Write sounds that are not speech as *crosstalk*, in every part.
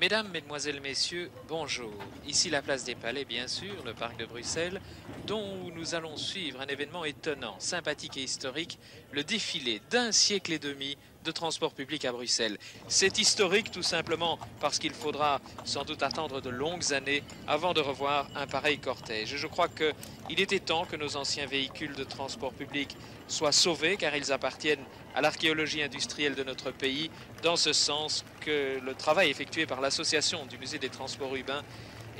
Mesdames, Mesdemoiselles, Messieurs, bonjour. Ici la place des Palais, bien sûr, le parc de Bruxelles, dont nous allons suivre un événement étonnant, sympathique et historique, le défilé d'un siècle et demi de transport public à Bruxelles. C'est historique tout simplement parce qu'il faudra sans doute attendre de longues années avant de revoir un pareil cortège. Je crois qu'il était temps que nos anciens véhicules de transport public soient sauvés car ils appartiennent à l'archéologie industrielle de notre pays, dans ce sens que le travail effectué par l'association du musée des transports urbains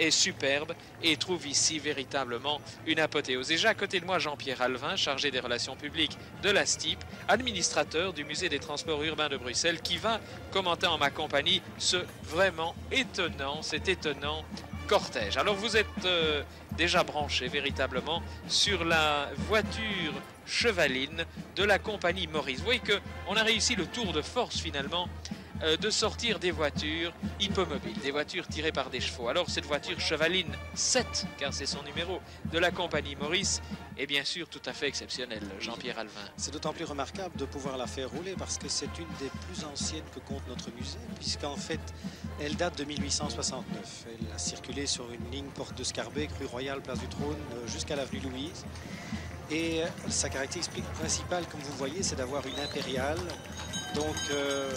est superbe et trouve ici véritablement une apothéose. J'ai à côté de moi Jean-Pierre Alvin, chargé des relations publiques de la STIP, administrateur du musée des transports urbains de Bruxelles, qui va commenter en ma compagnie ce vraiment étonnant, cet étonnant cortège. Alors vous êtes euh, déjà branché véritablement sur la voiture chevaline de la compagnie Maurice. Vous voyez qu'on a réussi le tour de force finalement de sortir des voitures hippomobiles, des voitures tirées par des chevaux. Alors cette voiture chevaline 7, car c'est son numéro, de la compagnie Maurice, est bien sûr tout à fait exceptionnelle, Jean-Pierre Alvin. C'est d'autant plus remarquable de pouvoir la faire rouler parce que c'est une des plus anciennes que compte notre musée, puisqu'en fait, elle date de 1869. Elle a circulé sur une ligne porte de Scarbeck, rue Royale, place du Trône, euh, jusqu'à l'avenue Louise. Et sa caractéristique principale, comme vous voyez, c'est d'avoir une impériale donc, euh,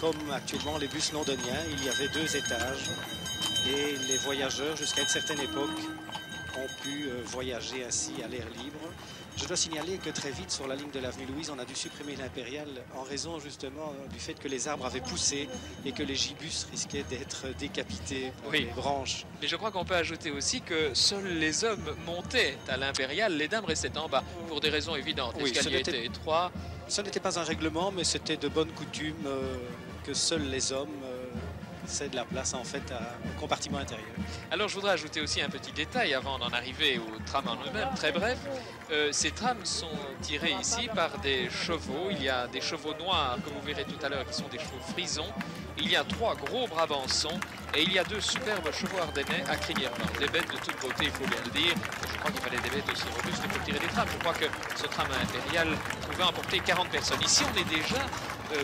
comme actuellement les bus londoniens, il y avait deux étages et les voyageurs, jusqu'à une certaine époque, ont pu euh, voyager ainsi à l'air libre. Je dois signaler que très vite, sur la ligne de l'avenue Louise, on a dû supprimer l'impérial en raison justement du fait que les arbres avaient poussé et que les gibus risquaient d'être décapités par les branches. Mais je crois qu'on peut ajouter aussi que seuls les hommes montaient à l'impérial, les dames restaient en bas, pour des raisons évidentes. Oui, L'escalier était étroit. Ce n'était pas un règlement, mais c'était de bonne coutume euh, que seuls les hommes cèdent la place en fait au compartiment intérieur. Alors je voudrais ajouter aussi un petit détail avant d'en arriver au tram en eux-mêmes, très bref. Euh, ces trams sont tirés ici par des chevaux. Il y a des chevaux noirs que vous verrez tout à l'heure qui sont des chevaux frisons. Il y a trois gros brabançons et il y a deux superbes chevaux ardennais à crinière. Des bêtes de toute beauté, il faut bien le dire. Je crois qu'il fallait des bêtes aussi robustes pour tirer des trams. Je crois que ce tram impérial pouvait emporter 40 personnes. Ici, on est déjà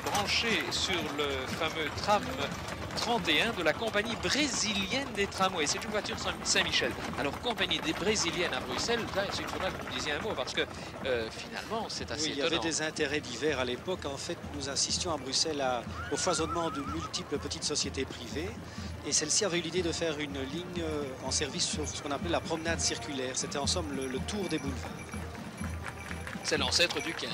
branché sur le fameux tram 31 de la compagnie brésilienne des tramways. C'est une voiture Saint-Michel. Alors, compagnie des brésiliennes à Bruxelles, là, il faudra que vous disiez un mot parce que euh, finalement, c'est assez oui, Il y avait des intérêts divers à l'époque. En fait, nous assistions à Bruxelles au foisonnement de multiples petites sociétés privées. Et celle-ci avait eu l'idée de faire une ligne euh, en service sur ce qu'on appelait la promenade circulaire. C'était en somme le tour des boulevards. C'est l'ancêtre du 15.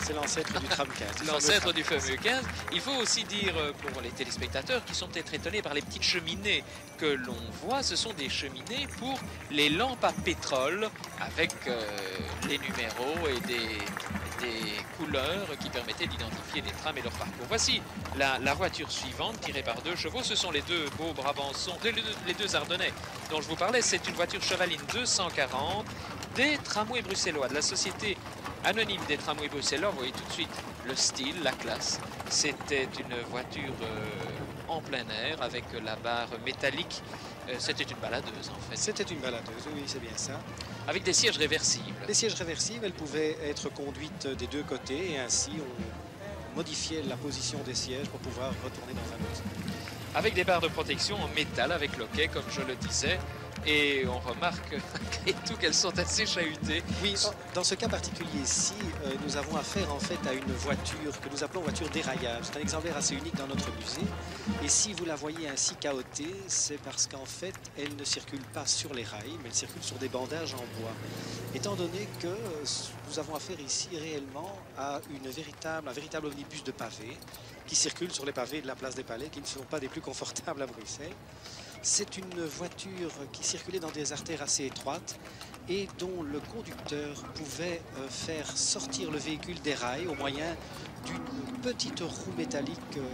C'est l'ancêtre du tram 15. *laughs* l'ancêtre du fameux 15. Il faut aussi dire euh, pour les téléspectateurs qui sont peut-être étonnés par les petites cheminées que l'on voit, ce sont des cheminées pour les lampes à pétrole avec euh, les numéros et des, couleurs qui permettaient d'identifier les trams et leur parcours. Voici la, voiture suivante tirée par deux chevaux. Ce sont les deux beaux Brabançons, les, les deux Ardennais dont je vous parlais. C'est une voiture chevaline 240 des tramways bruxellois, de la société anonyme des tramways bruxellois. Vous voyez tout de suite le style, la classe. C'était une voiture euh, en plein air avec la barre métallique. Euh, c'était une baladeuse en fait. C'était une baladeuse, oui, c'est bien ça. Avec des sièges réversibles. Les sièges réversibles, elles pouvaient être conduites des deux côtés et ainsi on modifiait la position des sièges pour pouvoir retourner dans un autre. Avec des barres de protection en métal avec loquet, comme je le disais, et on remarque *laughs* malgré tout qu'elles sont assez chahutées. Oui, dans ce cas particulier-ci, euh, nous avons affaire en fait à une voiture que nous appelons voiture déraillable. C'est un exemplaire assez unique dans notre musée. Et si vous la voyez ainsi chaotée, c'est parce qu'en fait, elle ne circule pas sur les rails, mais elle circule sur des bandages en bois. Étant donné que nous avons affaire ici réellement à une véritable, un véritable omnibus de pavés qui circule sur les pavés de la place des Palais, qui ne sont pas des plus confortables à Bruxelles. C'est une voiture qui circulait dans des artères assez étroites et dont le conducteur pouvait euh, faire sortir le véhicule des rails au moyen d'une petite roue métallique euh,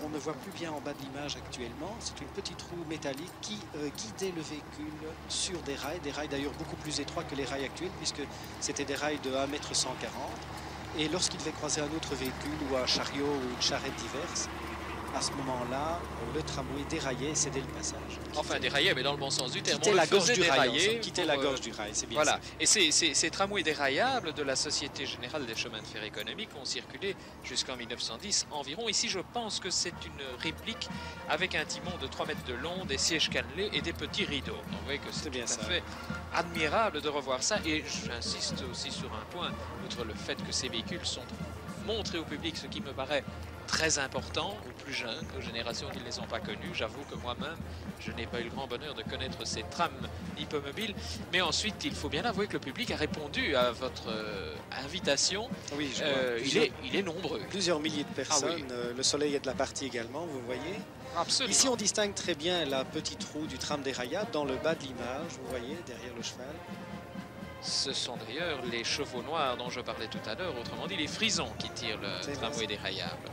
qu'on ne voit plus bien en bas de l'image actuellement. C'est une petite roue métallique qui euh, guidait le véhicule sur des rails, des rails d'ailleurs beaucoup plus étroits que les rails actuels puisque c'était des rails de 1m140. Et lorsqu'il devait croiser un autre véhicule ou un chariot ou une charrette diverse, à ce moment-là, le tramway déraillait et cédait le passage. Enfin, déraillait, mais dans le bon sens du terme. Quittait On la gorge du rail. pour, la euh, gorge du rail, c'est bien Voilà. ça. Et ces, ces- ces tramways déraillables de la Société Générale des Chemins de Fer Économiques ont circulé jusqu'en 1910 environ. Ici, je pense que c'est une réplique avec un timon de 3 mètres de long, des sièges cannelés et des petits rideaux. Donc, vous voyez que c'est bien tout à ça. fait admirable de revoir ça. Et j'insiste aussi sur un point, outre le fait que ces véhicules sont montrés au public, ce qui me paraît très important aux plus jeunes, aux générations qui ne les ont pas connus. J'avoue que moi-même, je n'ai pas eu le grand bonheur de connaître ces trams hippomobiles. Mais ensuite, il faut bien avouer que le public a répondu à votre euh, invitation. Oui, je vois. Euh, il, est, il est nombreux. plusieurs milliers de personnes. Ah oui. Euh, Le soleil est de la partie également, vous voyez. Absolument. Ici, on distingue très bien la petite roue du tram déraillable dans le bas de l'image, vous voyez, derrière le cheval. Ce sont d'ailleurs les chevaux noirs dont je parlais tout à l'heure, autrement dit les frisons qui tirent le tramway déraillable.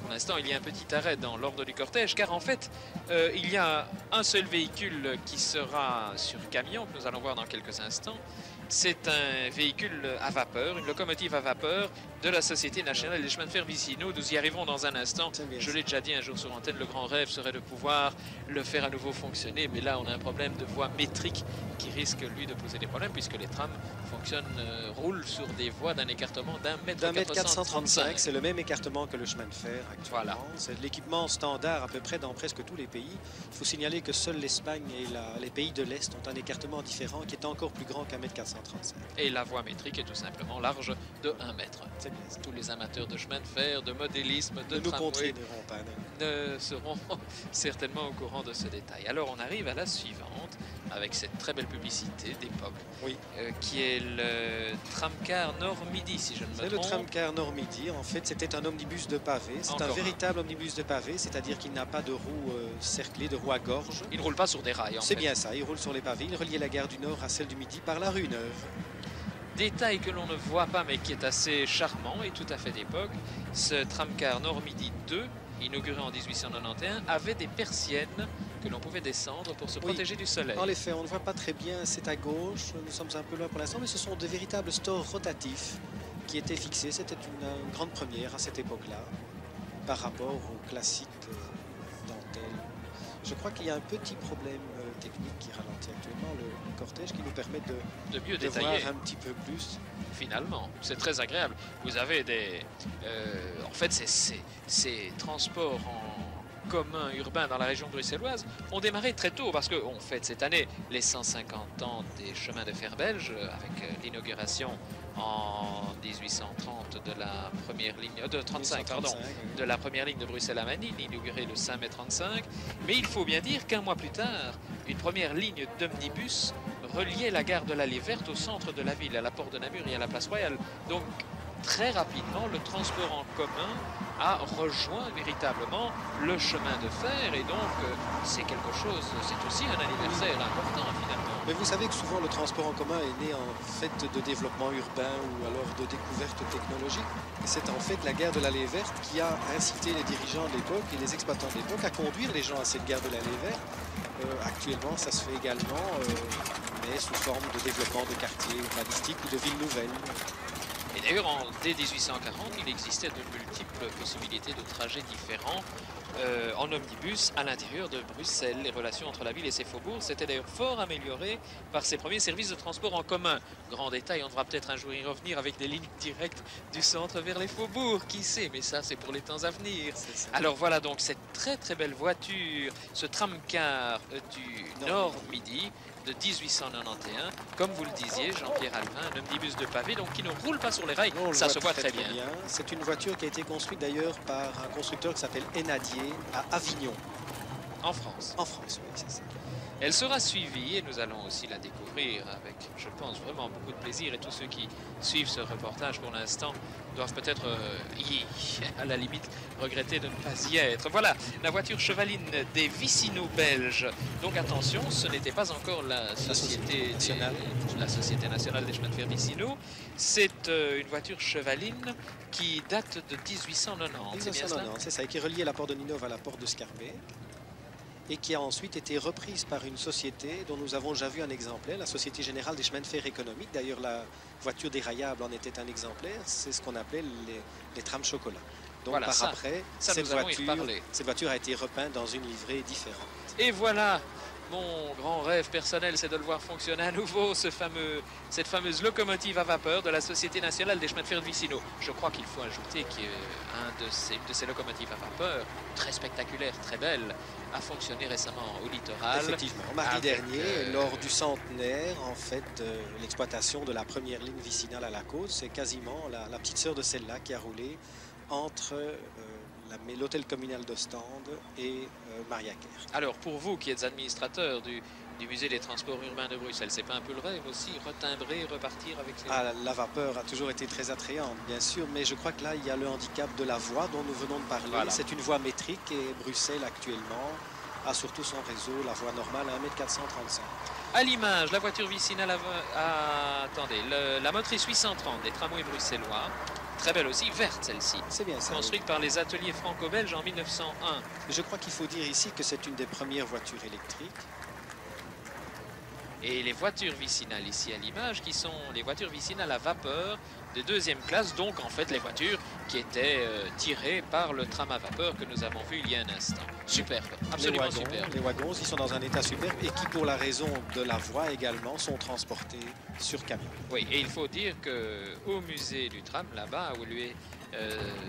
Pour l'instant, il y a un petit arrêt dans l'ordre du cortège, car en fait, euh, il y a un seul véhicule qui sera sur camion, que nous allons voir dans quelques instants. C'est un véhicule à vapeur, une locomotive à vapeur de la Société nationale des chemins de fer Vicino. Nous y arrivons dans un instant. Je l'ai déjà dit un jour sur antenne, le grand rêve serait de pouvoir le faire à nouveau fonctionner. Mais là, on a un problème de voie métrique qui risque, lui, de poser des problèmes, puisque les trams fonctionnent, euh, roulent sur des voies d'un écartement d'un mètre D'un mètre 435, 435. c'est le même écartement que le chemin de fer actuellement. Voilà. C'est l'équipement standard à peu près dans presque tous les pays. Il faut signaler que seuls l'Espagne et la- les pays de l'Est ont un écartement différent qui est encore plus grand qu'un mètre 435. Et la voie métrique est tout simplement large de 1 mètre. C'est bien ça. Tous les amateurs de chemin de fer, de modélisme, de nous tramway ne seront *laughs* certainement au courant de ce détail. Alors on arrive à la suivante avec cette très belle publicité d'époque Oui. euh, qui est le tramcar Nord-Midi si je ne me C'est le trompe. tramcar Nord-Midi. En fait, c'était un omnibus de pavé. C'est un véritable omnibus de pavé, c'est-à-dire qu'il n'a pas de roue euh, cerclée, de roue à gorge. Il ne roule pas sur des rails en C'est bien ça, il roule sur les pavés. Il reliait la gare du Nord à celle du Midi par la rue Neuve. Détail que l'on ne voit pas mais qui est assez charmant et tout à fait d'époque, ce tramcar Nord-Midi 2, inauguré en 1891, avait des persiennes que l'on pouvait descendre pour se Oui. protéger du soleil. En effet, on ne voit pas très bien, c'est à gauche. Nous sommes un peu loin pour l'instant, mais ce sont de véritables stores rotatifs qui étaient fixés. C'était une, une grande première à cette époque-là par rapport aux classiques euh, dentelles. Je crois qu'il y a un petit problème euh, technique qui ralentit actuellement le, le cortège qui nous permet de, de mieux de voir détailler. un petit peu plus. finalement. C'est très agréable. Vous avez des... euh, en fait, ces transports en commun urbain dans la région bruxelloise ont démarré très tôt parce qu'on fête cette année les 150 ans des chemins de fer belges avec euh, l'inauguration en 1830 de la première ligne, de 35, pardon, 135, oui. de la première ligne de Bruxelles à Manille, inaugurée le 5 mai 35. Mais il faut bien dire qu'un mois plus tard, une première ligne d'omnibus reliait la gare de l'Allée Verte au centre de la ville, à la porte de Namur et à la place Royale. Donc, très rapidement, le transport en commun a rejoint véritablement le chemin de fer. Et donc, euh, c'est quelque chose, c'est aussi un anniversaire important finalement. Mais vous savez que souvent le transport en commun est né en fait de développement urbain ou alors de découverte technologique. C'est en fait la gare de l'Allée Verte qui a incité les dirigeants de l'époque et les exploitants de l'époque à conduire les gens à cette gare de l'Allée Verte. Euh, actuellement, ça se fait également, euh, mais sous forme de développement de quartiers urbanistiques ou de villes nouvelles. Et d'ailleurs, dès 1840, il existait de multiples possibilités de trajets différents euh, en omnibus à l'intérieur de Bruxelles. Les relations entre la ville et ses faubourgs s'étaient d'ailleurs fort améliorées par ces premiers services de transport en commun. Grand détail, on devra peut-être un jour y revenir avec des lignes directes du centre vers les faubourgs, qui sait, mais ça c'est pour les temps à venir. Alors voilà donc cette très très belle voiture, ce tramcar euh, du Nord Nord-Midi de 1891, comme vous le disiez, Jean-Pierre Alvin, un omnibus de pavé, donc qui ne roule pas sur les rails, ça se voit très, bien. C'est une voiture qui a été construite d'ailleurs par un constructeur qui s'appelle Enadier à Avignon, en France. en France. Oui, c'est ça. Elle sera suivie et nous allons aussi la découvrir avec, je pense, vraiment beaucoup de plaisir. Et tous ceux qui suivent ce reportage pour l'instant doivent peut-être, euh, y- à la limite, regretter de ne pas y être. Voilà, la voiture chevaline des Vicino belges. Donc attention, ce n'était pas encore la Société société, des- nationale. la Société nationale des chemins de fer Vicino. C'est euh, une voiture chevaline qui date de 1890. C'est bien cela? 1990, c'est ça, et qui reliait la porte de Ninove à la porte de Scarpé, et qui a ensuite été reprise par une société dont nous avons déjà vu un exemplaire, la Société Générale des Chemins de Fer Économiques. D'ailleurs, la voiture déraillable en était un exemplaire, c'est ce qu'on appelait les, les trams chocolat. Donc Voilà, par ça- après, ça, cette, voiture, cette voiture a été repeinte dans une livrée différente. Et voilà, mon grand rêve personnel, c'est de le voir fonctionner à nouveau, ce fameux, cette fameuse locomotive à vapeur de la Société nationale des chemins de fer de Vicino. Je crois qu'il faut ajouter qu'un de ces, de ces locomotives à vapeur, très spectaculaire, très belle, a fonctionné récemment au littoral. Effectivement, mardi dernier, euh, lors du centenaire, en fait, de l'exploitation de la première ligne vicinale à la côte, c'est quasiment la, la petite sœur de celle-là qui a roulé entre euh, l'hôtel communal d'Ostende et euh, Mariaker. Alors, pour vous qui êtes administrateur du, du musée des transports urbains de Bruxelles, c'est pas un peu le rêve aussi, retimbrer, repartir avec ces... Ah, la vapeur a toujours été très attrayante, bien sûr, mais je crois que là, il y a le handicap de la voie dont nous venons de parler. Voilà. C'est une voie métrique et Bruxelles, actuellement, a surtout son réseau, la voie normale, à 1m435. À l'image, la voiture vicinale, à- à- attendez, le- la motrice 830 des tramways bruxellois, très belle aussi, verte celle-ci, C'est bien ça. oui. construite par les ateliers franco-belges en 1901. Je crois qu'il faut dire ici que c'est une des premières voitures électriques. Et les voitures vicinales ici à l'image, qui sont les voitures vicinales à vapeur de deuxième classe, donc en fait les voitures qui étaient euh, tirées par le tram à vapeur que nous avons vu il y a un instant. Superbe, absolument les wagons, superbe. Les wagons, ils sont dans un état superbe et qui, pour la raison de la voie également, sont transportés sur camion. Oui, et il faut dire que au musée du tram, là-bas, où lui est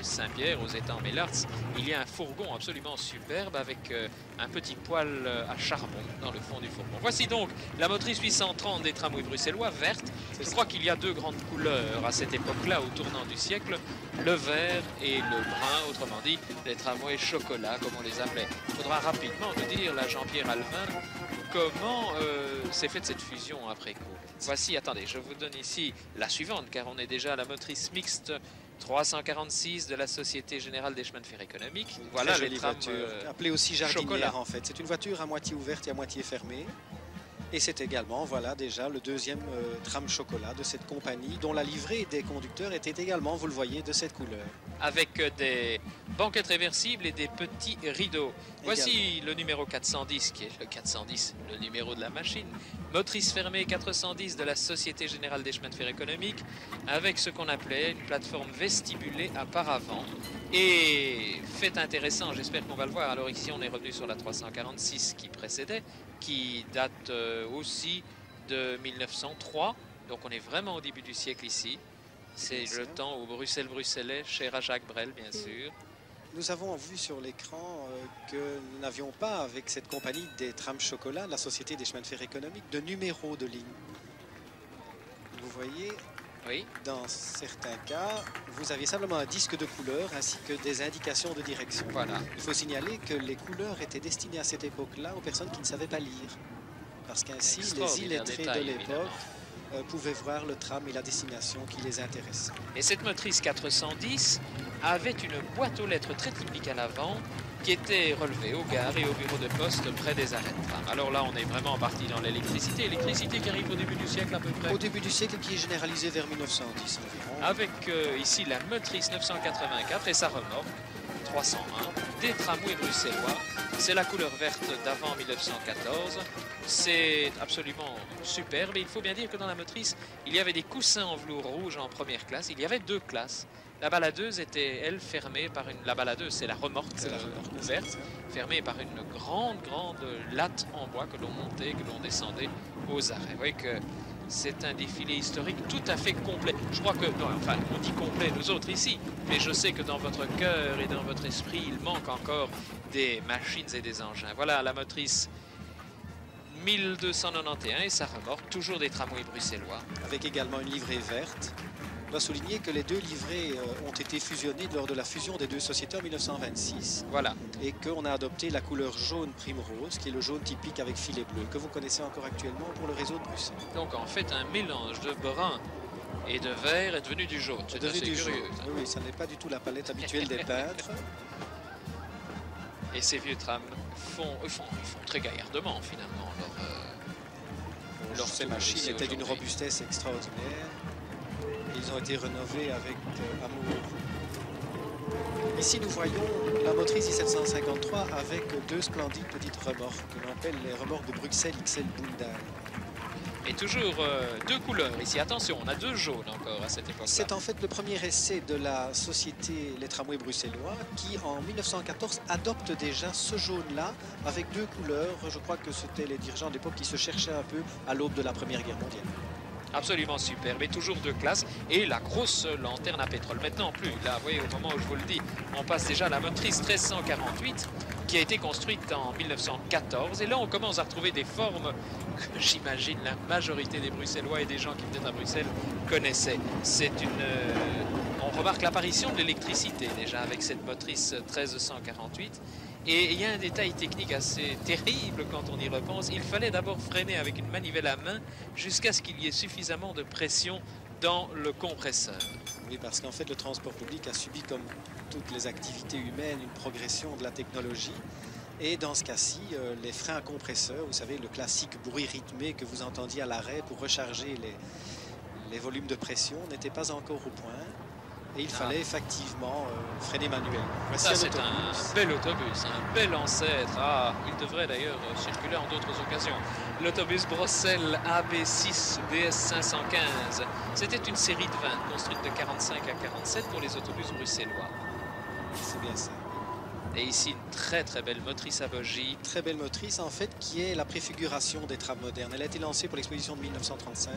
Saint-Pierre, aux étangs Mellarts, il y a un fourgon absolument superbe avec euh, un petit poêle euh, à charbon dans le fond du fourgon. Voici donc la motrice 830 des tramways bruxellois, verte. Je crois qu'il y a deux grandes couleurs à cette époque-là, au tournant du siècle, le vert et le brun, autrement dit, les tramways chocolat, comme on les appelait. Il faudra rapidement nous dire, là, Jean-Pierre Alvin, comment euh, s'est faite cette fusion après coup. Voici, attendez, je vous donne ici la suivante, car on est déjà à la motrice mixte 346 de la Société Générale des Chemins de Fer Économiques. Voilà les trams. voiture, euh, appelée aussi jardinière chocolat. en fait. C'est une voiture à moitié ouverte et à moitié fermée. Et c'est également, voilà, déjà le deuxième euh, tram chocolat de cette compagnie, dont la livrée des conducteurs était également, vous le voyez, de cette couleur. avec euh, des banquettes réversibles et des petits rideaux. Voici le numéro 410, qui est le 410, le numéro de la machine. Motrice fermée 410 de la Société Générale des Chemins de Fer Économiques, avec ce qu'on appelait une plateforme vestibulée à paravent. Et fait intéressant, j'espère qu'on va le voir. Alors ici, on est revenu sur la 346 qui précédait, qui date euh, aussi de 1903. Donc on est vraiment au début du siècle ici. C'est le temps où Bruxelles-Bruxellais, cher à Jacques Brel, bien sûr. Nous avons vu sur l'écran euh, que nous n'avions pas, avec cette compagnie des trams chocolat, la Société des chemins de fer économiques, de numéro de ligne. Vous voyez, Oui, dans certains cas, vous aviez simplement un disque de couleur ainsi que des indications de direction. voilà. Il faut signaler que les couleurs étaient destinées à cette époque-là aux personnes qui ne savaient pas lire. Parce qu'ainsi, les illettrés détail, de l'époque euh, pouvaient voir le tram et la destination qui les intéressait. Et cette motrice 410 avait une boîte aux lettres très typique à l'avant qui était relevée aux gares et au bureau de poste près des arrêts de tram. Alors là, on est vraiment parti dans l'électricité. Électricité qui arrive au début du siècle à peu près. Au début du siècle, qui est généralisé vers 1910 environ. Avec euh, ici la motrice 984 et sa remorque 301 des tramways bruxellois. C'est la couleur verte d'avant 1914. C'est absolument superbe. Et il faut bien dire que dans la motrice, il y avait des coussins en velours rouge en première classe. Il y avait deux classes. La baladeuse était, elle, fermée par une... La baladeuse, c'est la remorque C'est la euh, remorque, ouverte, fermée par une grande, grande latte en bois que l'on montait, que l'on descendait aux arrêts. Vous voyez que c'est un défilé historique tout à fait complet. Je crois que, enfin, on dit complet nous autres ici, mais je sais que dans votre cœur et dans votre esprit, il manque encore des machines et des engins. Voilà la motrice 1291 et sa remorque, toujours des tramways bruxellois. Avec également une livrée verte. On doit souligner que les deux livrées euh, ont été fusionnées lors de la fusion des deux sociétés en 1926 Voilà, et qu'on a adopté la couleur jaune primrose, qui est le jaune typique avec filet bleu, que vous connaissez encore actuellement pour le réseau de Bruxelles. donc en fait un mélange de brun et de vert est devenu du jaune. C'est Devenu du curieux. jaune. Oui, oui, ça n'est pas du tout la palette habituelle des *laughs* peintres. Et ces vieux trams font, ils font, font très gaillardement finalement leur, euh, leur Ces machines étaient d'une robustesse extraordinaire. Ils ont été rénovés avec euh, amour. Ici, nous voyons la motrice 1753 avec deux splendides petites remorques que l'on appelle les remorques de Bruxelles XL Bundal. Et toujours euh, deux couleurs ici. Attention, on a deux jaunes encore à cette époque. C'est en fait le premier essai de la société Les Tramways Bruxellois qui, en 1914, adopte déjà ce jaune-là avec deux couleurs. Je crois que c'était les dirigeants d'époque qui se cherchaient un peu à l'aube de la Première Guerre mondiale. Absolument superbe et toujours de classe. Et la grosse lanterne à pétrole. Maintenant plus. Là, vous voyez, au moment où je vous le dis, on passe déjà à la motrice 1348 qui a été construite en 1914. Et là, on commence à retrouver des formes que *laughs* j'imagine la majorité des Bruxellois et des gens qui étaient à Bruxelles connaissaient. C'est une... Euh, on remarque l'apparition de l'électricité déjà avec cette motrice 1348. Et il y a un détail technique assez terrible quand on y repense. Il fallait d'abord freiner avec une manivelle à main jusqu'à ce qu'il y ait suffisamment de pression dans le compresseur. Oui, parce qu'en fait, le transport public a subi, comme toutes les activités humaines, une progression de la technologie. Et dans ce cas-ci, euh, les freins à compresseur, vous savez, le classique bruit rythmé que vous entendiez à l'arrêt pour recharger les, les volumes de pression, n'étaient pas encore au point. Et il fallait effectivement euh, freiner manuellement. Ça, c'est un bel autobus, un bel ancêtre. Ah, il devrait d'ailleurs circuler en d'autres occasions. L'autobus Bruxelles AB6 BS 515. C'était une série de 20 construite de 45 à 47 pour les autobus bruxellois. C'est bien ça. Et ici, une très très belle motrice à bogie. Très belle motrice, en fait, qui est la préfiguration des trams modernes. Elle a été lancée pour l'exposition de 1935.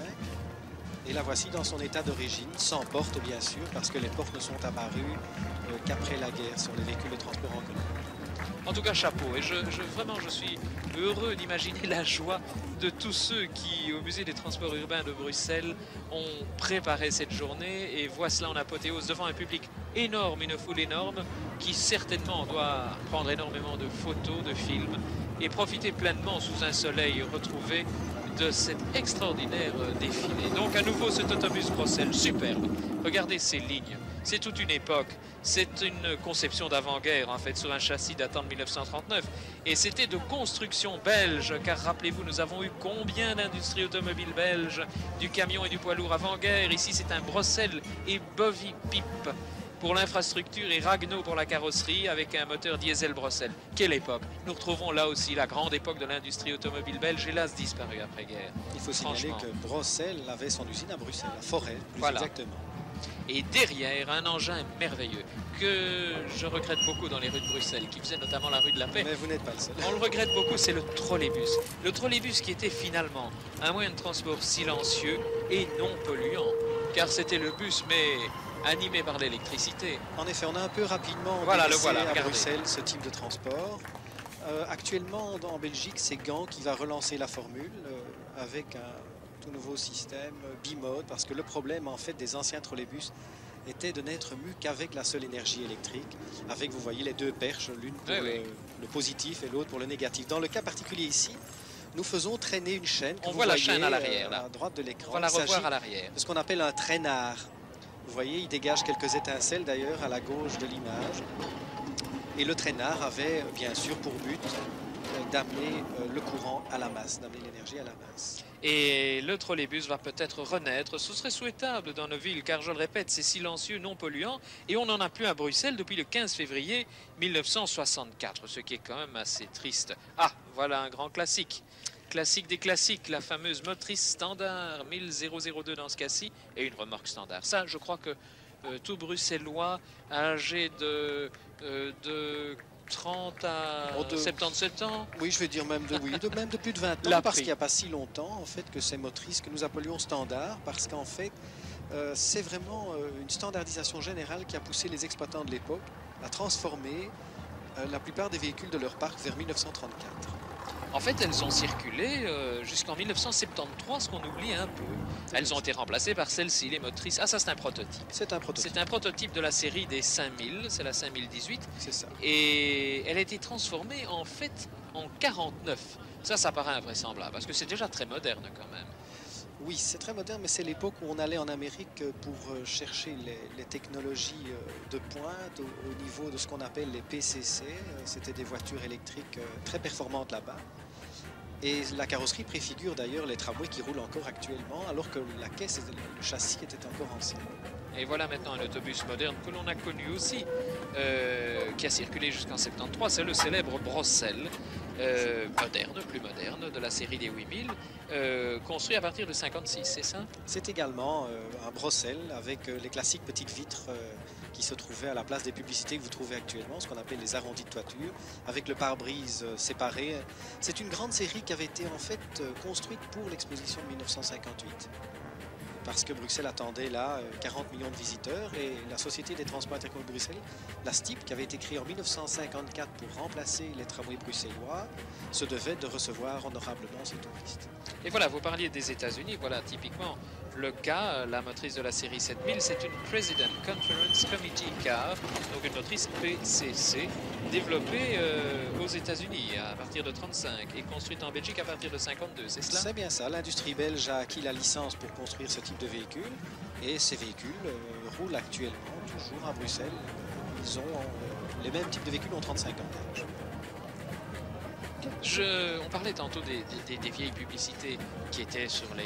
Et la voici dans son état d'origine, sans porte bien sûr, parce que les portes ne sont apparues euh, qu'après la guerre sur les véhicules de transport en commun. En tout cas, chapeau. Et vraiment, je suis heureux d'imaginer la joie de tous ceux qui, au musée des transports urbains de Bruxelles, ont préparé cette journée et voient cela en apothéose devant un public énorme, une foule énorme, qui certainement doit prendre énormément de photos, de films et profiter pleinement sous un soleil retrouvé de cet extraordinaire euh, défilé. Donc à nouveau cet autobus Bruxelles, superbe. Regardez ces lignes, c'est toute une époque. C'est une conception d'avant-guerre en fait sur un châssis datant de 1939 et c'était de construction belge car rappelez-vous nous avons eu combien d'industries automobiles belges du camion et du poids lourd avant-guerre ici c'est un Bruxelles et Bovy Pipe pour l'infrastructure et Ragno pour la carrosserie avec un moteur diesel Bruxelles. Quelle époque Nous retrouvons là aussi la grande époque de l'industrie automobile belge, hélas disparue après-guerre. Il faut signaler que Bruxelles avait son usine à Bruxelles, la forêt, plus exactement. Et derrière, un engin merveilleux que je regrette beaucoup dans les rues de Bruxelles, qui faisait notamment la rue de la Paix. Mais vous n'êtes pas le seul. On le regrette beaucoup, c'est le trolleybus. Le trolleybus qui était finalement un moyen de transport silencieux et non polluant. Car c'était le bus, mais animé par l'électricité. En effet, on a un peu rapidement voilà, le voilà, à Bruxelles ce type de transport. Euh, actuellement, en Belgique, c'est Gand qui va relancer la formule euh, avec un tout nouveau système bimode, parce que le problème en fait des anciens trolleybus était de n'être mu qu'avec la seule énergie électrique, avec, vous voyez, les deux perches, l'une pour le, positif et l'autre pour le négatif. Dans le cas particulier ici, nous faisons traîner une chaîne. On voit la chaîne à l'arrière, euh, à droite de l'écran. On va la revoir à l'arrière. Ce qu'on appelle un traînard. Vous voyez, il dégage quelques étincelles d'ailleurs à la gauche de l'image. Et le traînard avait bien sûr pour but euh, d'amener euh, le courant à la masse, d'amener l'énergie à la masse. Et le trolleybus va peut-être renaître. Ce serait souhaitable dans nos villes, car je le répète, c'est silencieux, non polluant, et on n'en a plus à Bruxelles depuis le 15 février 1964, ce qui est quand même assez triste. Ah, voilà un grand classique classique des classiques, la fameuse motrice standard 1002 dans ce cas-ci, et une remorque standard. Ça, je crois que euh, tout bruxellois âgé de, euh, de 30 à 77 ans. Oui, je vais dire même de, oui, de, même de plus de 20 ans, parce qu'il n'y a pas si longtemps, en fait, que ces motrices que nous appelions standard, parce qu'en fait, euh, c'est vraiment une standardisation générale qui a poussé les exploitants de l'époque à transformer la plupart des véhicules de leur parc vers 1934. En fait, elles ont circulé euh, jusqu'en 1973, ce qu'on oublie un peu. Elles ont été remplacées par celles-ci, les motrices. Ah, ça, c'est un prototype. C'est un prototype. C'est un prototype de la série des 5000, c'est la 5018. C'est ça. Et elle a été transformée, en fait, en 49. Ça, ça paraît invraisemblable, parce que c'est déjà très moderne, quand même. Oui, c'est très moderne, mais c'est l'époque où on allait en Amérique pour euh, chercher les, technologies euh, de pointe au niveau de ce qu'on appelle les PCC. C'était des voitures électriques très performantes là-bas. Et la carrosserie préfigure d'ailleurs les tramways qui roulent encore actuellement, alors que la caisse et le châssis étaient encore anciens. Et voilà maintenant un autobus moderne que l'on a connu aussi, euh, qui a circulé jusqu'en 73, c'est le célèbre Bruxelles. euh, moderne, plus moderne, de la série des 8000, euh, construit à partir de 56, c'est ça? C'est également un Brossel avec les classiques petites vitres qui se trouvaient à la place des publicités que vous trouvez actuellement, ce qu'on appelle les arrondis de toiture, avec le pare-brise séparé. C'est une grande série qui avait été en fait construite pour l'exposition de 1958 parce que Bruxelles attendait là euh, 40 millions de visiteurs et la Société des transports intercommunaux de Bruxelles, la STIP, qui avait été créée en 1954 pour remplacer les tramways bruxellois, se devait de recevoir honorablement ces touristes. Et voilà, vous parliez des États-Unis, voilà typiquement le cas, euh, la motrice de la série 7000, c'est une President Conference Committee Car, donc une motrice PCC, développée euh, aux États-Unis à partir de 35 et construite en Belgique à partir de 52, c'est cela? C'est bien ça, l'industrie belge a acquis la licence pour construire ce type de véhicule et ces véhicules euh, roulent actuellement toujours à Bruxelles. Ils ont les mêmes types de véhicules ont 35 ans. Je, on parlait tantôt des, des- des vieilles publicités qui étaient sur les,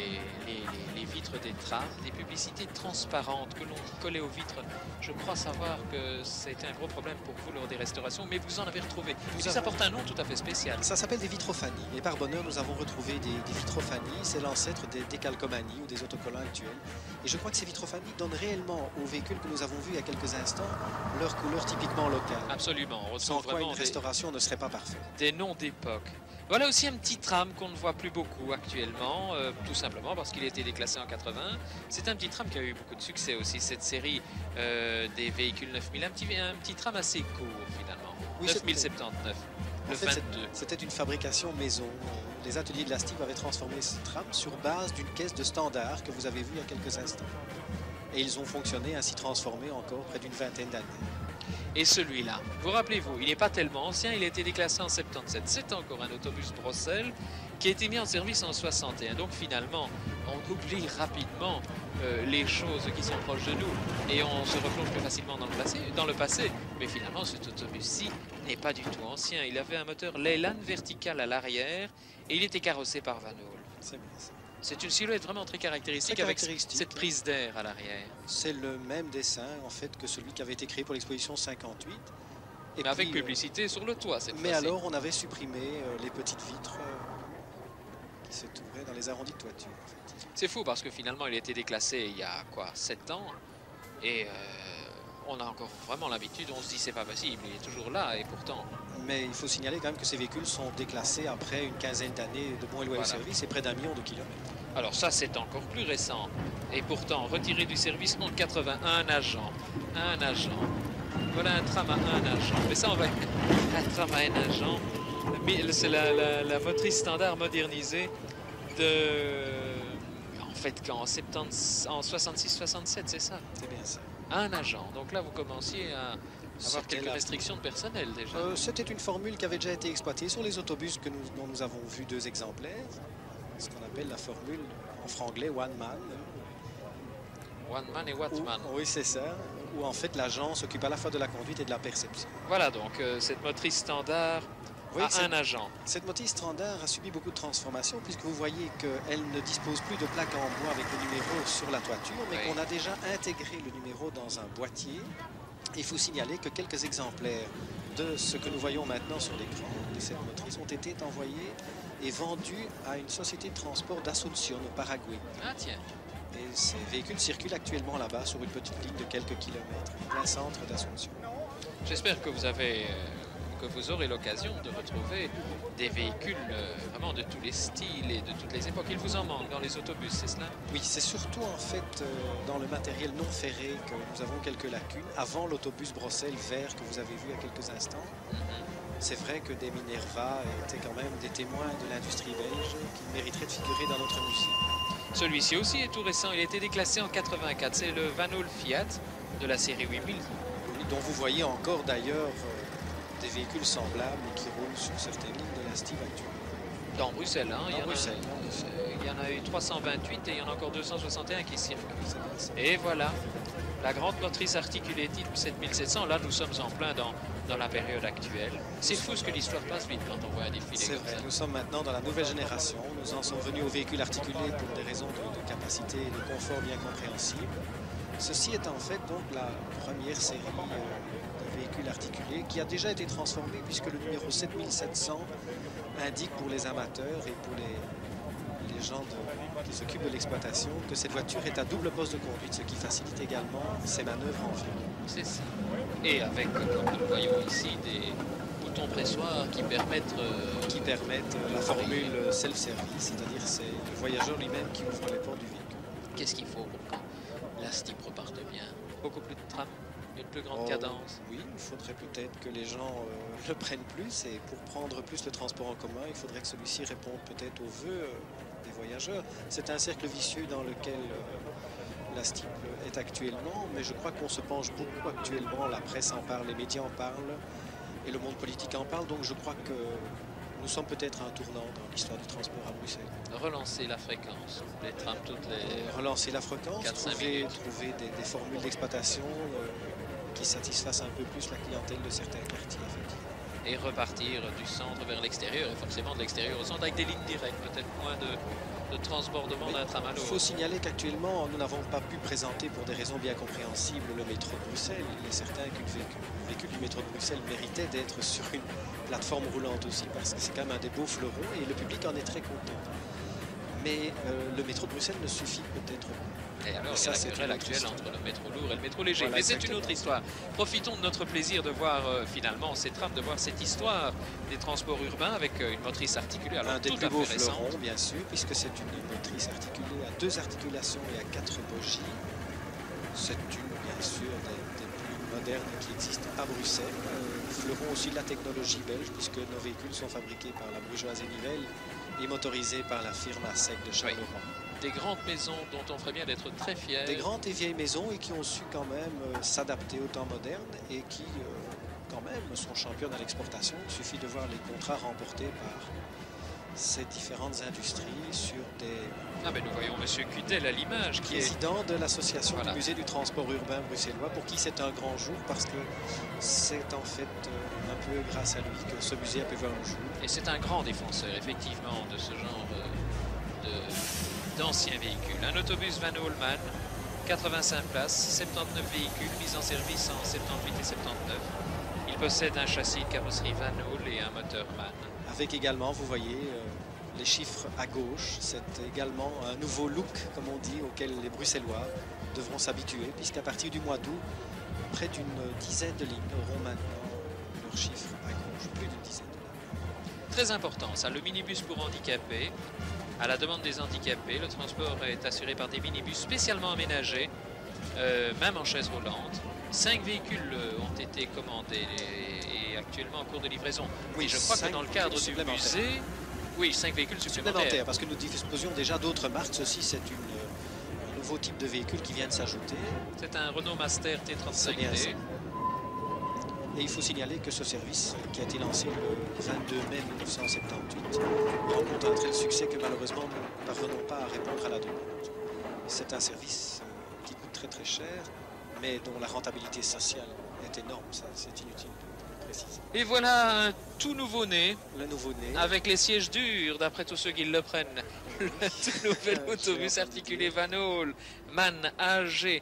les- les- les vitres des trams, des publicités transparentes que l'on collait aux vitres. Je crois savoir que c'était un gros problème pour vous lors des restaurations, mais vous en avez retrouvé. Ça avons- porte un nom tout à fait spécial. Ça s'appelle des vitrophanies. Et par bonheur, nous avons retrouvé des, des vitrophanies. C'est l'ancêtre des décalcomanies ou des autocollants actuels. Et je crois que ces vitrophanies donnent réellement aux véhicules que nous avons vus il y a quelques instants leur couleur typiquement locale. Absolument, on Sans quoi une des, restauration ne serait pas parfaite. des noms Voilà aussi un petit tram qu'on ne voit plus beaucoup actuellement, euh, tout simplement parce qu'il a été déclassé en 80. C'est un petit tram qui a eu beaucoup de succès aussi, cette série euh, des véhicules 9000. Un petit, un petit tram assez court finalement. Oui, c'est- 9079, En le fait, c'est- 22. C'était une fabrication maison. Les ateliers de la STIP avaient transformé ce tram sur base d'une caisse de standard que vous avez vue il y a quelques instants. Et ils ont fonctionné ainsi transformés encore près d'une vingtaine d'années. Et celui-là, vous rappelez-vous, il n'est pas tellement ancien, il a été déclassé en 77. C'est encore un autobus Bruxelles qui a été mis en service en 61. Donc finalement, on oublie rapidement euh, les choses qui sont proches de nous et on se replonge plus facilement dans le passé. Dans le passé. Mais finalement, cet autobus-ci n'est pas du tout ancien. Il avait un moteur Leyland vertical à l'arrière et il était carrossé par Van Hool. C'est bien ça. C'est une silhouette vraiment très caractéristique, Très avec caractéristique. cette prise d'air à l'arrière. C'est le même dessin en fait que celui qui avait été créé pour l'exposition 58. Et Mais avec euh, publicité sur le toit cette Mais alors, on avait supprimé euh, les petites vitres euh, qui se trouvaient dans les arrondis de toiture. en fait. C'est fou parce que finalement il a été déclassé il y a quoi 7 ans et euh, on a encore vraiment l'habitude, on se dit c'est pas possible, il est toujours là et pourtant Mais il faut signaler quand même que ces véhicules sont déclassés après une quinzaine d'années de bon et Voilà. service et près d'un million de kilomètres. alors ça c'est encore plus récent et pourtant retiré du service en 81 agents, un agent. Voilà un tram à un agent. Mais ça on va *laughs* un tram à un agent. C'est la, la- la motrice standard modernisée de en fait quand en 70 en 66-67 c'est ça? C'est bien ça. Un agent. Donc là, vous commenciez à avoir quelques la- restrictions de personnel déjà. Euh, C'était une formule qui avait déjà été exploitée sur les autobus que nous, dont nous avons vu deux exemplaires. Ce qu'on appelle la formule en franglais one man. One man et what Où- man. oui, c'est ça. Où en fait l'agent s'occupe à la fois de la conduite et de la perception. Voilà donc euh, cette motrice standard Oui, c'est- un agent. Cette motrice standard a subi beaucoup de transformations puisque vous voyez qu'elle ne dispose plus de plaques en bois avec le numéro sur la toiture, mais Oui. qu'on a déjà intégré le numéro dans un boîtier. Il faut signaler que quelques exemplaires de ce que nous voyons maintenant sur l'écran de cette motrice ont été envoyés et vendus à une société de transport d'Asunción au Paraguay. Ah tiens. Et ces véhicules circulent actuellement là-bas sur une petite ligne de quelques kilomètres, plein centre d'Asunción. J'espère que vous avez euh, que vous aurez l'occasion de retrouver des véhicules euh, vraiment de tous les styles et de toutes les époques. Il vous en manque dans les autobus, c'est cela? Oui, c'est surtout en fait euh, dans le matériel non ferré que nous avons quelques lacunes. Avant l'autobus Bruxelles vert que vous avez vu il y a quelques instants, c'est vrai que des Minerva étaient quand même des témoins de l'industrie belge qui mériteraient de figurer dans notre musée. Celui-ci aussi est tout récent. Il a été déclassé en 84. C'est le Van Hool Fiat de la série 8000. Oui, dont vous voyez encore d'ailleurs euh, des véhicules semblables qui roulent sur certaines lignes de la Steve actuelle. Dans Bruxelles, hein. il, y en Bruxelles. A, il y en a eu 328 et il y en a encore 261 qui circulent. Et voilà, la grande motrice articulée type 7700, là nous sommes en plein dans, dans la période actuelle. C'est fou ce que l'histoire passe vite quand on voit un défilé C'est vrai, ça. nous sommes maintenant dans la nouvelle génération. Nous en sommes venus aux véhicules articulés pour des raisons de, de capacité et de confort bien compréhensibles. Ceci est en fait donc la première série euh, véhicule articulé qui a déjà été transformé puisque le numéro 7700 indique pour les amateurs et pour les, les gens de- qui s'occupent de l'exploitation que cette voiture est à double poste de conduite, ce qui facilite également ses manœuvres en ville. C'est ça. Et avec, comme nous le voyons ici, des boutons pressoirs qui permettent... euh, qui permettent euh, la formule self-service, c'est-à-dire c'est le voyageur lui-même qui ouvre les portes du véhicule. Qu'est-ce qu'il faut pour que la STIP reparte bien? Beaucoup plus de tram, une plus grande Oh, cadence. Oui, il faudrait peut-être que les gens euh, *laughs* le prennent plus et pour prendre plus le transport en commun, il faudrait que celui-ci réponde peut-être aux vœux euh, des voyageurs. C'est un cercle vicieux dans lequel euh, la STIP est actuellement, mais je crois qu'on se penche beaucoup actuellement, la presse en parle, les médias en parlent et le monde politique en parle, donc je crois que nous sommes peut-être à un tournant dans l'histoire du transport à Bruxelles. Relancer la fréquence, les trams toutes les... Relancer la fréquence, 4-5 trouver, trouver des, des formules d'exploitation euh, qui satisfassent un peu plus la clientèle de certains quartiers, effectivement. et repartir du centre vers l'extérieur, et forcément de l'extérieur au centre, avec des lignes directes, peut-être moins de, de transbordement d'un tram à Il faut signaler qu'actuellement, nous n'avons pas pu présenter pour des raisons bien compréhensibles le métro de Bruxelles. Il est certain qu'une véhicule, le véhicule du métro de Bruxelles méritait d'être sur une plateforme roulante aussi, parce que c'est quand même un des beaux fleurons et le public en est très content. Mais euh, le métro de Bruxelles ne suffit peut-être pas. Et alors, Ça, c'est la querelle une autre actuelle histoire. entre le métro lourd et le métro léger. Voilà, Mais c'est une autre histoire. Profitons de notre plaisir de voir euh, finalement ces trams, de voir cette histoire des transports urbains avec euh, une motrice articulée. Alors, un des tout plus à beaux fleurons, bien sûr, puisque c'est une motrice articulée à deux articulations et à quatre bogies. C'est une, bien sûr, des, des plus modernes qui existent à Bruxelles. Euh, fleuron aussi de la technologie belge, puisque nos véhicules sont fabriqués par la bourgeoise et Nivelle et motorisés par la firme ASEC de Charleroi. Des grandes maisons dont on ferait bien d'être très fiers. Des grandes et vieilles maisons et qui ont su quand même euh, s'adapter au temps moderne et qui, euh, quand même, sont championnes à l'exportation. Il suffit de voir les contrats remportés par ces différentes industries sur des Ah ben nous voyons Monsieur Cutel à l'image qui est président de l'association Voilà. du musée du transport urbain bruxellois pour qui c'est un grand jour parce que c'est en fait euh, un peu grâce à lui que ce musée a pu voir le jour. Et c'est un grand défenseur, effectivement, de ce genre de- d'anciens véhicules. Un autobus Van Holman, 85 places, 79 véhicules mis en service en 78 et 79. Il possède un châssis de carrosserie Van Hool et un moteur MAN. Avec également, vous voyez, euh, les chiffres à gauche. C'est également un nouveau look, comme on dit, auquel les Bruxellois devront s'habituer, puisqu'à partir du mois d'août, près d'une dizaine de lignes auront maintenant leurs chiffres à gauche, plus d'une dizaine de lignes. Très important, ça, le minibus pour handicapés. À la demande des handicapés, le transport est assuré par des minibus spécialement aménagés, euh, même en chaise roulante. Cinq véhicules euh, ont été commandés et, et actuellement en cours de livraison. Oui, je crois que dans le cadre du supplémentaires. musée, oui, cinq véhicules supplémentaires. Supplémentaire, parce que nous disposions déjà d'autres marques. Ceci, c'est une, euh, un nouveau type de véhicule qui vient de s'ajouter. C'est un Renault Master C'est bien ça. T35D. Et il faut signaler que ce service, qui a été lancé le 22 mai 1978, rencontre un tel succès que malheureusement nous ne parvenons pas à répondre à la demande. C'est un service euh, qui coûte très très cher, mais dont la rentabilité sociale est énorme. Ça, c'est inutile de le préciser. Et voilà un tout nouveau-né Le nouveau-né. avec les sièges durs, d'après tous ceux qui le prennent. *laughs* Le tout nouvel autobus articulé. Van Hool, MAN AG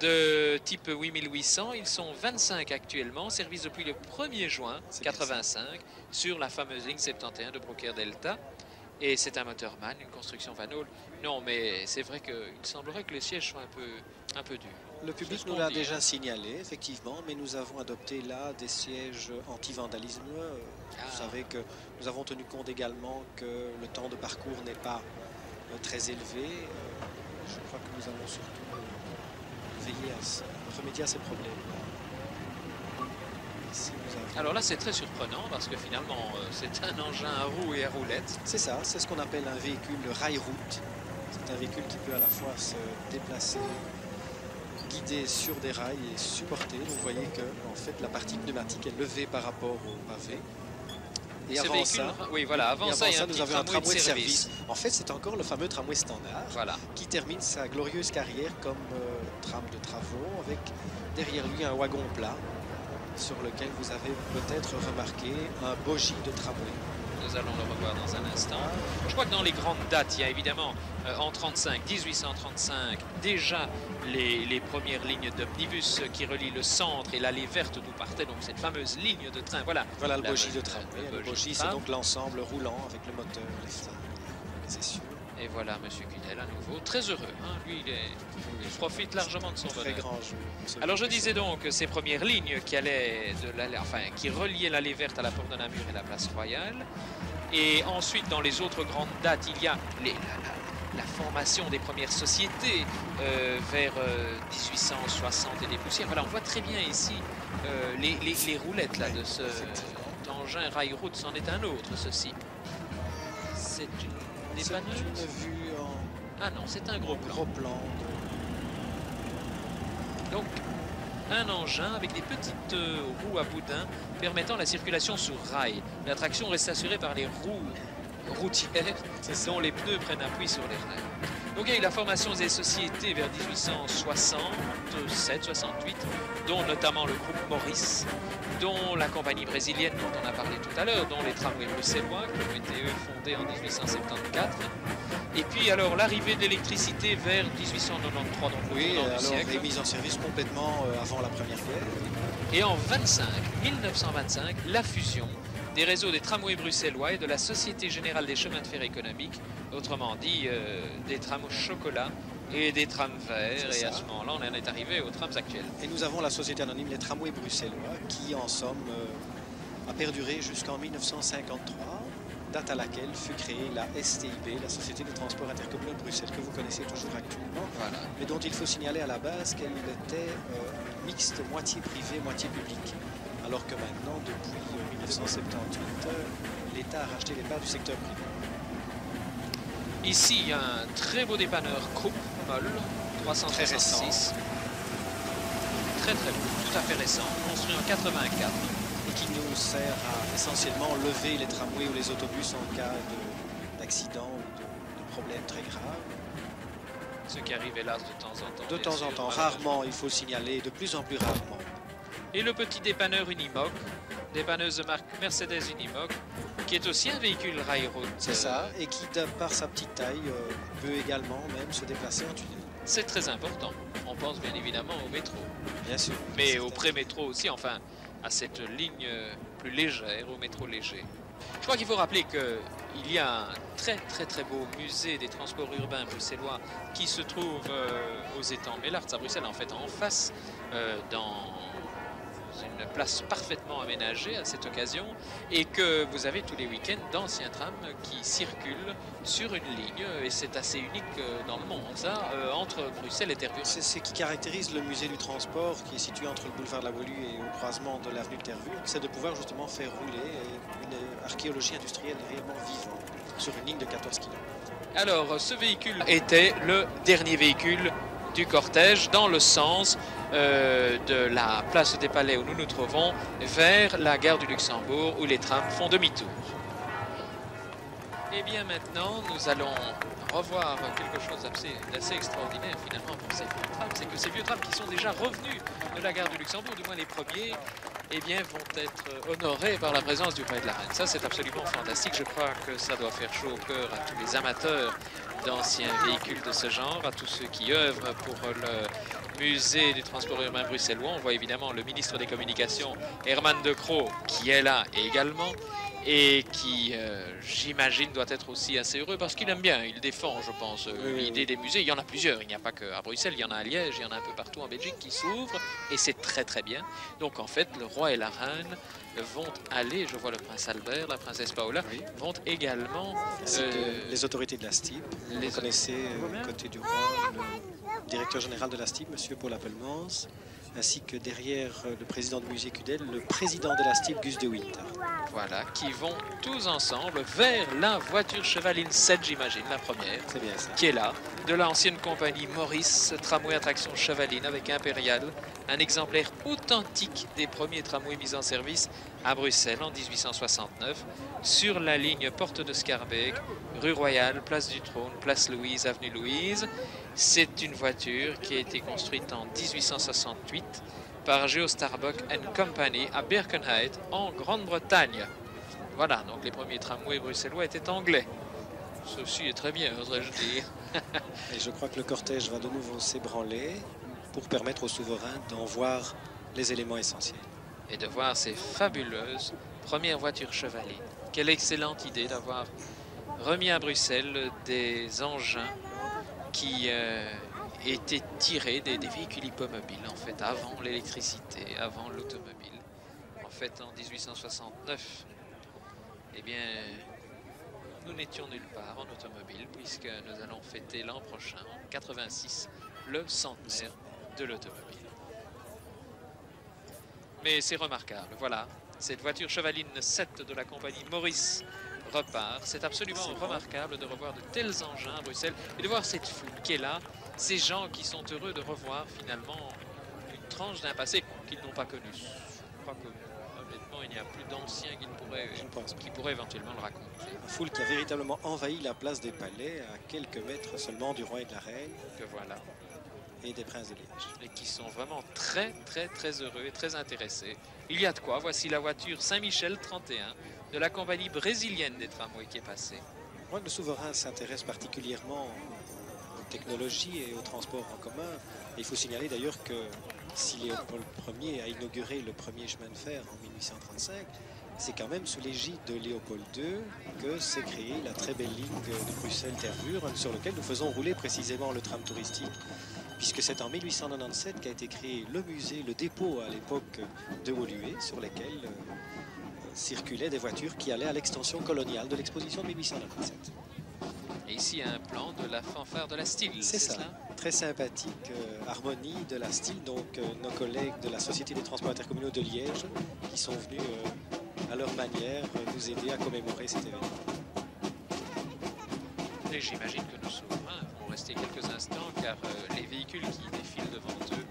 de type 8800. Ils sont 25 actuellement, service depuis le 1er juin C'est bien 85 sur la fameuse ligne 71 de Broker Delta. Et c'est un moteur MAN, une construction Van. Non, mais c'est vrai qu'il semblerait que les sièges soient un peu, un peu durs. Le public nous l'a déjà signalé, effectivement, mais nous avons adopté là des sièges anti-vandalisme. Euh, Ah. Vous savez que nous avons tenu compte également que le temps de parcours n'est pas euh, très élevé. Euh, je crois que nous allons surtout veiller à, remédier à ces problèmes. Alors là, c'est très surprenant parce que finalement, euh, c'est un engin à roues et à roulettes. C'est ça, c'est ce qu'on appelle un véhicule rail-route. C'est un véhicule qui peut à la fois se déplacer, guider sur des rails et supporter. Vous voyez que en fait la partie pneumatique est levée par rapport au pavé. Et Ce avant véhicule- ça, oui, voilà, avant nous avions un tramway de tramway de service. service. En fait, c'est encore le fameux tramway standard Voilà. qui termine sa glorieuse carrière comme euh, tram de travaux avec derrière lui un wagon plat sur lequel vous avez peut-être remarqué un bogie de tramway. Nous allons le revoir dans un instant. Je crois que dans les grandes dates, il y a évidemment euh, en 35, 1835, déjà les, les premières lignes d'omnibus qui relient le centre et l'allée verte d'où partait donc cette fameuse ligne de train. Voilà, Voilà le bogie de train. le Le bogie c'est donc l'ensemble roulant avec le moteur, les freins, c'est sûr. Et voilà Monsieur Cudel à nouveau, très heureux. hein. Lui, il, est- il profite largement de son Très bonheur. grand jeu. celui Alors je disais donc ces premières lignes qui allaient de l'allée- enfin qui reliaient l'allée verte à la porte de Namur et la place Royale. Et ensuite dans les autres grandes dates, il y a les- la, la- la formation des premières sociétés euh, vers euh, 1860 et des poussières. Voilà, on voit très bien ici euh, les, les- les roulettes là de ce engin rail route. C'en est un autre ceci. C'est une Vue en Ah non, c'est un gros plan. gros plan. Donc, un engin avec des petites euh, roues à boudin permettant la circulation sur rail. La traction reste assurée par les roues routières dont les pneus prennent appui sur les rails. Donc il y a eu la formation des sociétés vers 1867-68, dont notamment le groupe Maurice, dont la compagnie brésilienne dont on a parlé tout à l'heure, dont les tramways bruxellois qui ont été eux fondés en 1874. Et puis alors l'arrivée de l'électricité vers 1893, donc Oui, alors siècle. mises en service complètement euh, avant la Première Guerre. Et en 25, 1925, la fusion des réseaux des tramways bruxellois et de la Société Générale des Chemins de Fer Économiques, autrement dit euh, des trams au chocolat et des trams verts. Et à ce moment-là, on en est arrivé aux trams actuels. Et nous avons la société anonyme Les Tramways Bruxellois qui, en somme, euh, a perduré jusqu'en 1953, date à laquelle fut créée la STIB, la Société de Transport Intercommunal de Bruxelles, que vous connaissez toujours actuellement, Voilà. mais dont il faut signaler à la base qu'elle était euh, mixte, moitié privée, moitié publique. Alors que maintenant, depuis euh, 1978, euh, l'État a racheté les parts du secteur privé. Ici, il y a un très beau dépanneur Krupp Moll, 366. Très très beau, tout à fait récent, construit en 84. et qui nous sert à essentiellement lever les tramways ou les autobus en cas de- d'accident ou de, de problème très grave. Ce qui arrive hélas de temps en temps. De temps en temps, rarement, il faut signaler, de plus en plus rarement. Et le petit dépanneur Unimog, dépanneuse de marque Mercedes Unimog, qui est aussi un véhicule rail route. C'est ça, et qui, par sa petite taille, euh, peut également même se déplacer en tunnel. C'est très important. On pense bien évidemment au métro, Bien sûr. mais au pré-métro aussi, enfin à cette ligne euh, plus légère, au métro léger. Je crois qu'il faut rappeler qu'il y a un très très très beau musée des transports urbains bruxellois qui se trouve euh, aux étangs Mellarts à Bruxelles, en fait en face, euh, dans une place parfaitement aménagée à cette occasion, et que vous avez tous les week-ends d'anciens trams qui circulent sur une ligne, et c'est assez unique euh, dans le monde, ça, euh, entre Bruxelles et Tervuren. C'est ce qui caractérise le musée du transport qui est situé entre le boulevard de la Voilue et au croisement de l'avenue de Tervuren, c'est de pouvoir justement faire rouler une archéologie industrielle réellement vivante sur une ligne de 14 km. Alors, ce véhicule était le dernier véhicule du cortège dans le sens euh, de la place des Palais où nous nous trouvons vers la gare du Luxembourg où les trams font demi-tour. Et bien maintenant, nous allons revoir quelque chose d'assez d'assez extraordinaire finalement pour ces vieux trams. C'est que ces vieux trams qui sont déjà revenus de la gare du Luxembourg, du moins les premiers, eh bien, vont être honorés par la présence du Palais de la Reine. Ça, c'est absolument fantastique. Je crois que ça doit faire chaud au cœur à tous les amateurs d'anciens véhicules de ce genre, à tous ceux qui œuvrent pour le musée du transport urbain bruxellois. On voit évidemment le ministre des Communications, Herman De Croo, qui est là également et qui, euh, j'imagine, doit être aussi assez heureux parce qu'il aime bien, il défend, je pense, euh, l'idée des musées. Il y en a plusieurs, il n'y a pas qu'à Bruxelles, il y en a à Liège, il y en a un peu partout en Belgique qui s'ouvrent et c'est très très bien. Donc en fait, le roi et la reine vont aller, je vois le prince Albert, la princesse Paola, Oui. vont également... Euh, les autorités de la STIB. les- Vous connaissez, euh, côté du roi, le directeur général de la STIB, M. Paul Appelmans, ainsi que derrière euh, le président du musée Cudel, le président de la STIB, Gus de Winter. Voilà, qui vont tous ensemble vers la voiture chevaline 7, j'imagine, la première, C'est bien ça. qui est là, de l'ancienne compagnie Maurice, tramway à traction chevaline avec Impérial, un exemplaire authentique des premiers tramways mis en service à Bruxelles en 1869, sur la ligne Porte de Scarbeck, rue Royale, place du Trône, place Louise, avenue Louise. C'est une voiture qui a été construite en 1868 par Geo Starbuck and Company à Birkenhead en Grande-Bretagne. Voilà, donc les premiers tramways bruxellois étaient anglais. Ceci est très bien, oserais-je dire. *laughs* Et je crois que le cortège va de nouveau s'ébranler pour permettre aux souverains d'en voir les éléments essentiels. Et de voir ces fabuleuses premières voitures chevalées. Quelle excellente idée d'avoir remis à Bruxelles des engins qui euh, étaient tirés des, véhicules hippomobiles, en fait, avant l'électricité, avant l'automobile. En fait, en 1869, eh bien, nous n'étions nulle part en automobile, puisque nous allons fêter l'an prochain, en 86, le centenaire de l'automobile. Mais c'est remarquable, voilà. Cette voiture chevaline 7 de la compagnie Maurice repart. C'est absolument remarquable de revoir de tels engins à Bruxelles et de voir cette foule qui est là, ces gens qui sont heureux de revoir finalement une tranche d'un passé qu'ils n'ont pas connu. Je crois que honnêtement, il n'y a plus d'anciens qui, pourraient, qui pourraient éventuellement le raconter. Une foule qui a véritablement envahi la place des palais à quelques mètres seulement du roi et de la reine. Que voilà. Et des princes de Liège. Et qui sont vraiment très, très, très heureux et très intéressés. Il y a de quoi. Voici la voiture Saint-Michel 31 de la compagnie brésilienne des tramways qui est passée. Moi, le souverain s'intéresse particulièrement aux technologies et au transport en commun. Il faut signaler d'ailleurs que si Léopold Ier a inauguré le premier chemin de fer en 1835, c'est quand même sous l'égide de Léopold II que s'est créée la très belle ligne de Bruxelles-Tervure sur laquelle nous faisons rouler précisément le tram touristique puisque c'est en 1897 qu'a été créé le musée, le dépôt à l'époque de Woluwe, sur lesquels euh, circulaient des voitures qui allaient à l'extension coloniale de l'exposition de 1897. Et ici, un plan de la fanfare de la style. C'est ça. Très sympathique euh, harmonie de la style. Donc, euh, nos collègues de la Société des transports intercommunaux de Liège qui sont venus euh, à leur manière nous aider à commémorer cet événement. Et j'imagine que nos souverains vont rester quelques instants car les véhicules qui défilent devant eux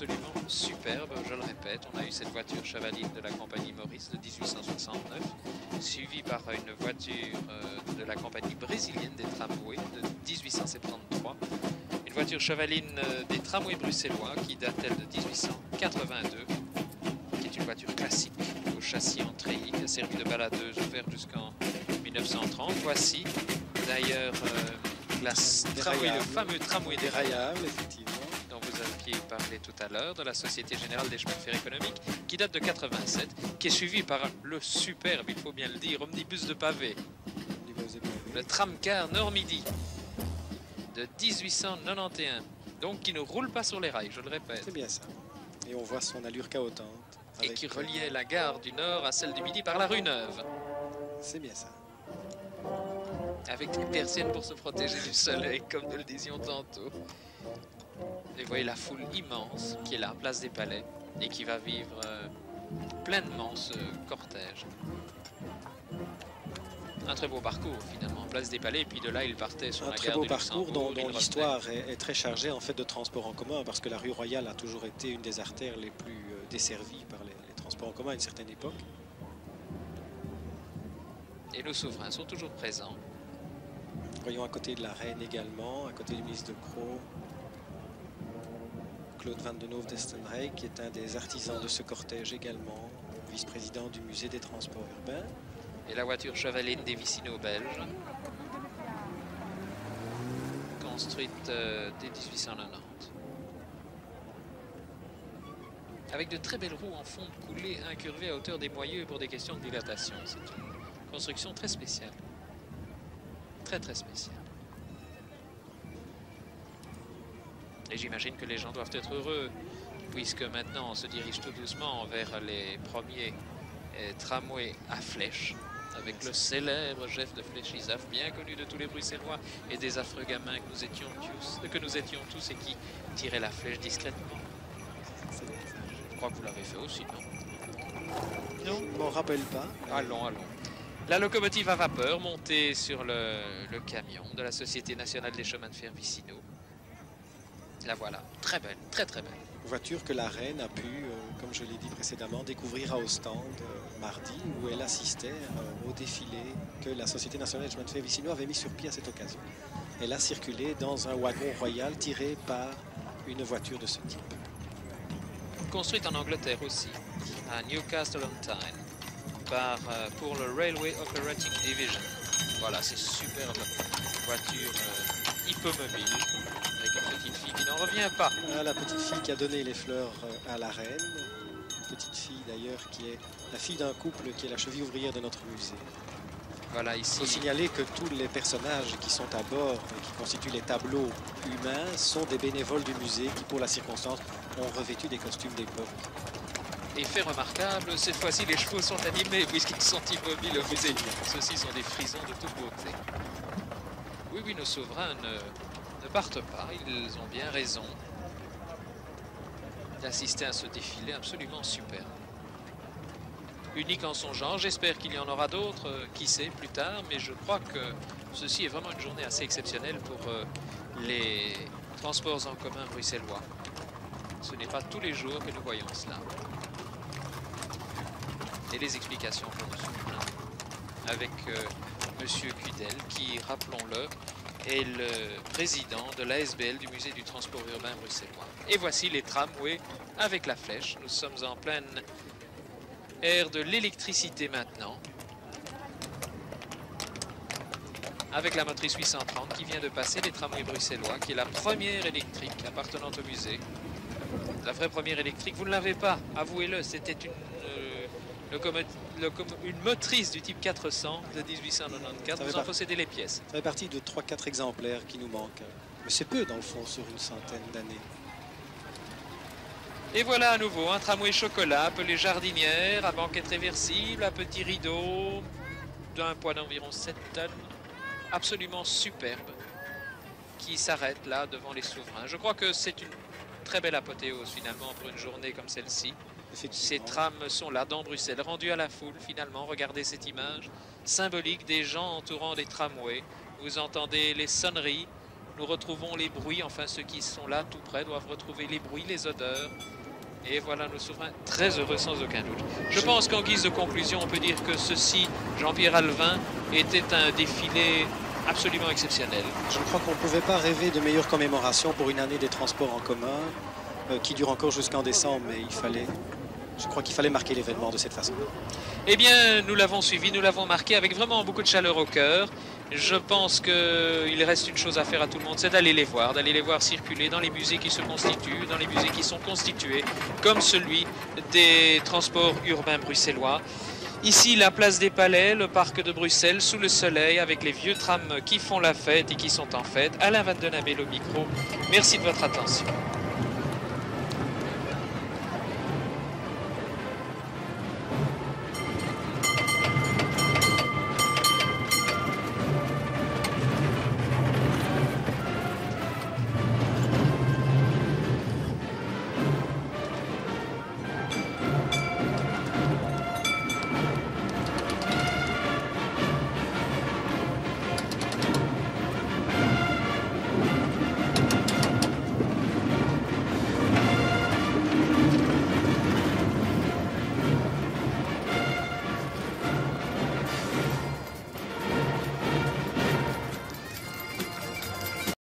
absolument superbes. Je le répète, on a eu cette voiture chavaline de la compagnie Maurice de 1869, suivie par une voiture euh, de la compagnie brésilienne des tramways de 1873. Une voiture chavaline euh, des tramways bruxellois qui date elle de 1882, qui est une voiture classique au châssis en treillis qui a servi de baladeuse ouverte jusqu'en 1930. Voici d'ailleurs euh, la tramway, le fameux tramway déraillable, effectivement. Parlé tout à l'heure, de la Société Générale des Chemins de Fer Économiques, qui date de 87, qui est suivi par le superbe, il faut bien le dire, omnibus de pavé, le tramcar Nord-Midi de 1891, donc qui ne roule pas sur les rails, je le répète. C'est bien ça. Et on voit son allure chaotante. Et qui reliait la gare du Nord à celle du Midi par la rue Neuve. C'est bien ça avec des persiennes pour se protéger du soleil, comme nous le disions tantôt. Et vous voyez la foule immense qui est là, place des Palais, et qui va vivre euh, pleinement ce cortège. Un très beau parcours finalement, place des Palais, et puis de là il partait sur un la très gare beau parcours dont, l'histoire est, est très chargée en fait de transport en commun parce que la rue Royale a toujours été une des artères les plus euh, desservies par les, les transports en commun à une certaine époque. Et nos souverains sont toujours présents. Voyons à côté de la reine également, à côté du ministre de Croo, Claude Van den Hoof d'Estenrijk, qui est un des artisans de ce cortège également, vice-président du musée des transports urbains. Et la voiture chevaline des Vicino belges, construite euh, dès 1890. Avec de très belles roues en fond de coulée incurvées à hauteur des moyeux pour des questions de dilatation. C'est une construction très spéciale. Très très spéciale. Et j'imagine que les gens doivent être heureux, puisque maintenant on se dirige tout doucement vers les premiers euh, tramways à flèche, avec le célèbre chef de flèche Isaf, bien connu de tous les Bruxellois et des affreux gamins que nous étions tous, que nous étions tous et qui tiraient la flèche discrètement. Je crois que vous l'avez fait aussi, non? Non, je m'en rappelle pas. Allons, allons. La locomotive à vapeur montée sur le, le camion de la Société nationale des chemins de fer Vicino. La voilà, très belle, très très belle. Voiture que la reine a pu, euh, comme je l'ai dit précédemment, découvrir à Ostende euh, mardi, où elle assistait euh, au défilé que la Société nationale de fer Vicino avait mis sur pied à cette occasion. Elle a circulé dans un wagon royal tiré par une voiture de ce type. Construite en Angleterre aussi, à Newcastle on Tyne. par, pour le Railway Operating Division. Voilà, c'est superbe voiture une revient pas. Ah, la petite fille qui a donné les fleurs euh, à la reine. Petite fille d'ailleurs qui est la fille d'un couple qui est la cheville ouvrière de notre musée. Voilà, Il faut ici, signaler que tous les personnages qui sont à bord et qui constituent les tableaux humains sont des bénévoles du musée qui, pour la circonstance, ont revêtu des costumes d'époque. et fait remarquable, cette fois-ci les chevaux sont animés puisqu'ils sont immobiles au musée. Ceux-ci sont des frisons de toute beauté. Oui, oui, nos souverains ne, ne partent pas, ils ont bien raison d'assister à ce défilé absolument superbe. Unique en son genre, j'espère qu'il y en aura d'autres, euh, qui sait, plus tard, mais je crois que ceci est vraiment une journée assez exceptionnelle pour euh, les transports en commun bruxellois. Ce n'est pas tous les jours que nous voyons cela. Et les explications pour souverains avec euh, Monsieur Cudel, qui, rappelons-le, est le président de l'ASBL du musée du transport urbain bruxellois. Et voici les tramways avec la flèche. Nous sommes en pleine ère de l'électricité maintenant. Avec la motrice 830 qui vient de passer les tramways bruxellois, qui est la première électrique appartenant au musée. La vraie première électrique, vous ne l'avez pas, avouez-le, c'était une, euh, locomo- locomo- une motrice du type 400 de 1894. Ça Vous en possédez les pièces. Ça fait partie de 3-4 exemplaires qui nous manquent. Mais c'est peu dans le fond sur une centaine d'années. Et voilà à nouveau un tramway chocolat appelé jardinière à banquette réversible, à petit rideau d'un poids d'environ 7 tonnes, absolument superbe, qui s'arrête là devant les souverains. Je crois que c'est une très belle apothéose finalement pour une journée comme celle-ci. Ces trams sont là dans Bruxelles, rendus à la foule finalement. Regardez cette image symbolique des gens entourant les tramways. Vous entendez les sonneries, nous retrouvons les bruits, enfin ceux qui sont là tout près doivent retrouver les bruits, les odeurs. Et voilà nos souverains très heureux sans aucun doute. Je pense qu'en guise de conclusion, on peut dire que ceci, Jean-Pierre Alvin, était un défilé absolument exceptionnel. Je crois qu'on ne pouvait pas rêver de meilleure commémoration pour une année des transports en commun euh, qui dure encore jusqu'en décembre, mais il fallait. Je crois qu'il fallait marquer l'événement de cette façon. Eh bien, nous l'avons suivi, nous l'avons marqué avec vraiment beaucoup de chaleur au cœur. Je pense qu'il reste une chose à faire à tout le monde, c'est d'aller les voir, d'aller les voir circuler dans les musées qui se constituent, dans les musées qui sont constitués, comme celui des transports urbains bruxellois. Ici, la place des Palais, le parc de Bruxelles, sous le soleil, avec les vieux trams qui font la fête et qui sont en fête. Alain Van Den Abel au micro. Merci de votre attention.